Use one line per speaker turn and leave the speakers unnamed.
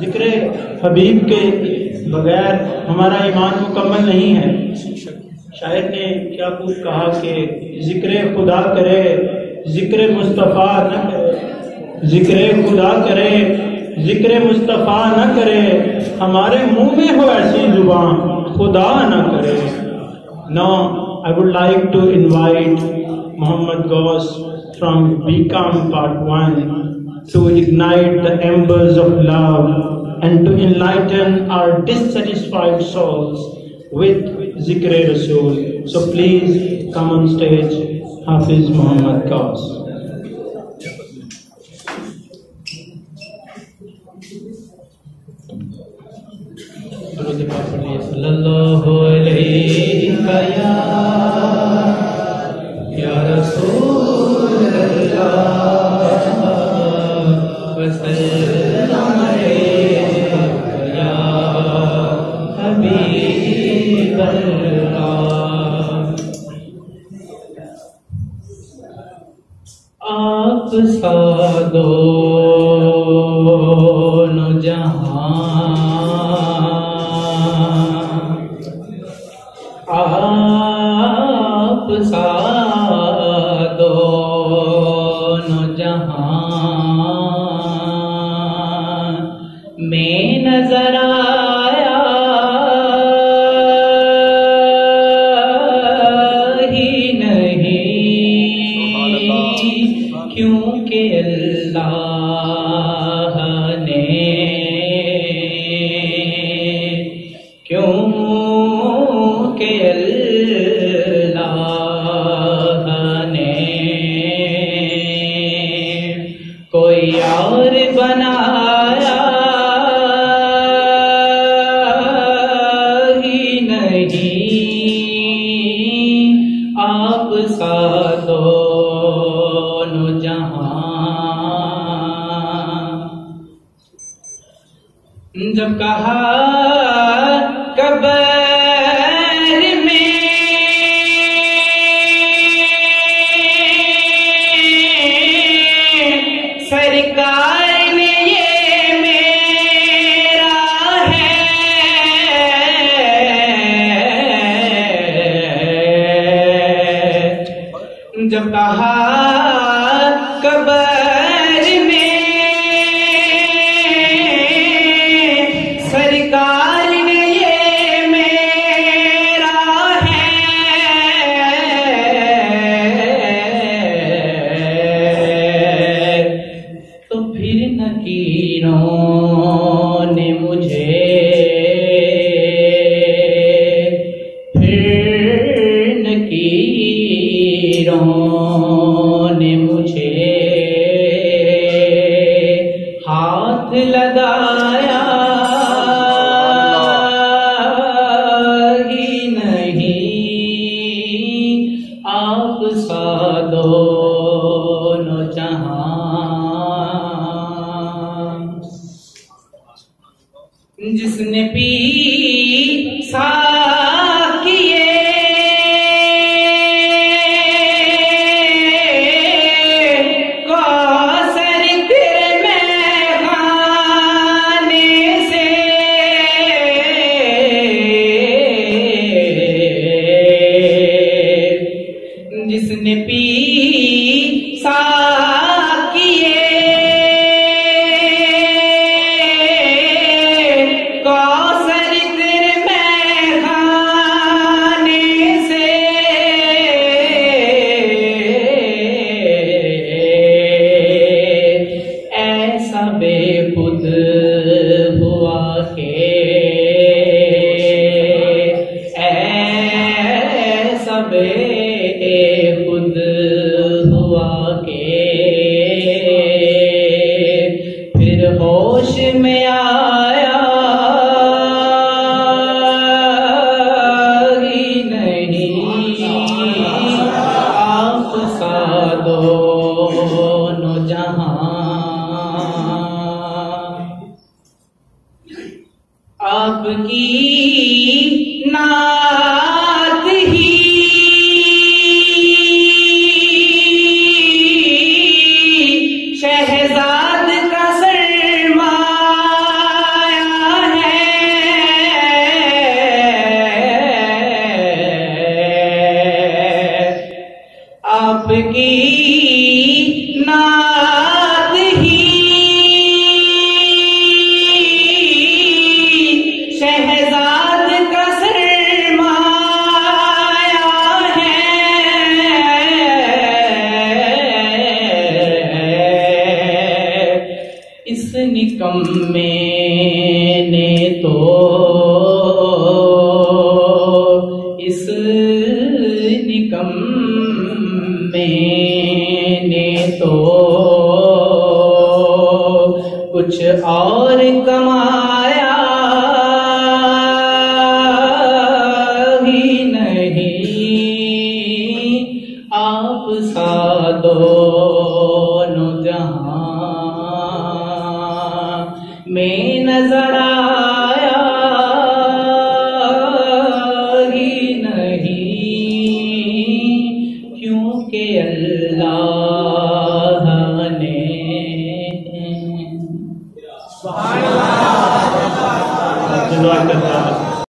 ज़िक्र हबीब के बगैर हमारा ईमान मुकम्मल नहीं है। शायर ने क्या कुछ कहा कि ज़िक्र खुदा करे, ज़िक्र मुस्तफ़ा न करे, ज़िक्र खुदा करे, ज़िक्र मुस्तफ़ा न करे, हमारे मुँह में हो ऐसी ज़ुबान खुदा न करे। No would like to invite Mohammed Ghaus from BCom part one to ignite the embers of love and to enlighten our dissatisfied souls with Zikr-e Rasool. So please come on stage, Hafiz Muhammad
Qasim. sallallahu wa sallam आप न जहाँ अल्लाह ने क्योंकि अल्लाह ने कोई और बनाया दोनों जहाँ। जब कहा है। जब कहा फिर नकीरों ने मुझे। फिर नकीरों ने मुझे। हाथ लगाया ही नहीं, आप सा दोनों ऐसा बेखुद हुआ के। फिर होश में आया ही नहीं। आप सा दोनों जहाँ। आपकी नात आपकी नात ही। शहजाद का सरमाया है। इस निकम में ने तो कुछ और कमाया ही नहीं। आप सा दोनों जहाँ में नज़र आया नहीं। क्योंकि अल्लाह